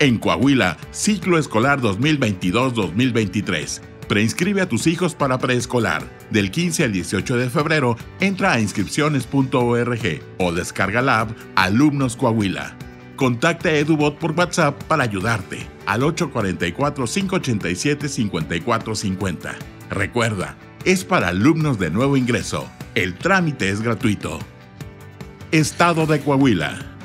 En Coahuila, ciclo escolar 2022-2023. Preinscribe a tus hijos para preescolar. Del 15 al 18 de febrero, entra a inscripciones.org o descarga la app Alumnos Coahuila. Contacta a EduBot por WhatsApp para ayudarte al 844-587-5450. Recuerda, es para alumnos de nuevo ingreso. El trámite es gratuito. Estado de Coahuila.